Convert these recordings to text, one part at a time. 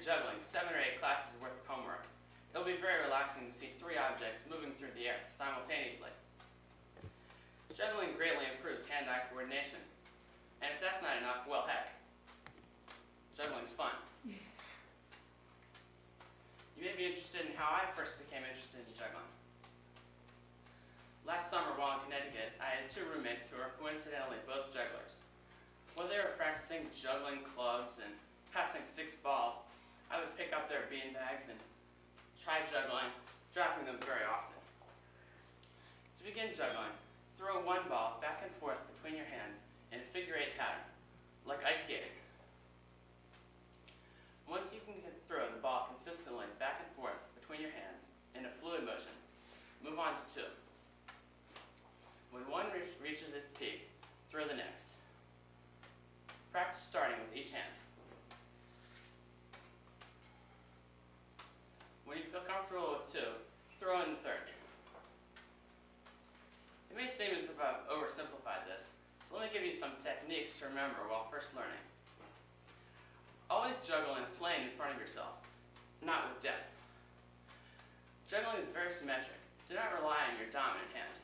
juggling seven or eight classes worth of homework, it'll be very relaxing to see three objects moving through the air simultaneously. Juggling greatly improves hand-eye coordination. And if that's not enough, well heck, juggling's fun. You may be interested in how I first became interested in juggling. Last summer while in Connecticut, I had two roommates who were coincidentally both jugglers. While they were practicing juggling clubs and passing six balls, I would pick up their beanbags and try juggling, dropping them very often. To begin juggling, throw one ball back and forth between your hands in a figure eight pattern, like ice skating. Once you can throw the ball consistently back and forth between your hands in a fluid motion, move on to two. When one re reaches its peak, throw the next. Practice starting with each hand. When you feel comfortable with two, throw in the third. It may seem as if I've oversimplified this, let me give you some techniques to remember while first learning. Always juggle in a plane in front of yourself, not with depth. Juggling is very symmetric. Do not rely on your dominant hand.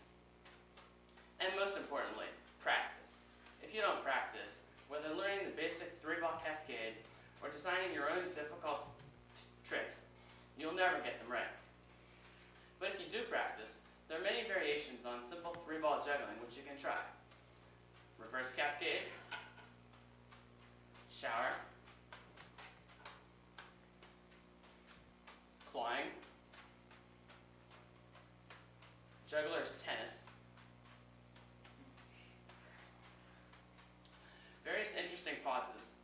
And most importantly, practice. If you don't practice, whether learning the basic three-ball cascade or designing your own difficult tricks, you'll never get them right. But if you do practice, there are many variations on simple three-ball juggling which you can try. Reverse cascade, shower, clawing, juggler's tennis, various interesting pauses.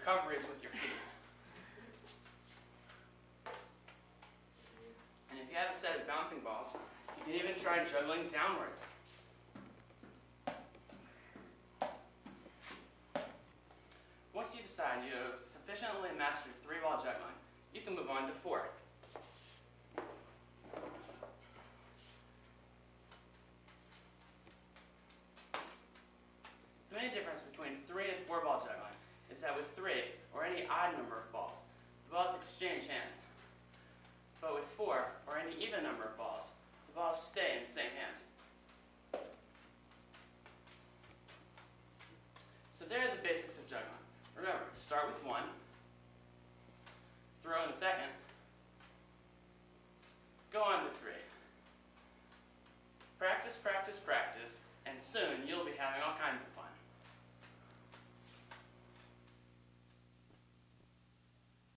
Recoveries with your feet. And if you have a set of bouncing balls, you can even try juggling downwards. Once you decide you have sufficiently mastered three-ball juggling, you can move on to four. The main difference between three and four-ball juggling is that with three, or any odd number of balls, the balls exchange hands. But with four, or even number of balls, the balls stay in the same hand. So there are the basics of juggling. Remember, start with one, throw in the second,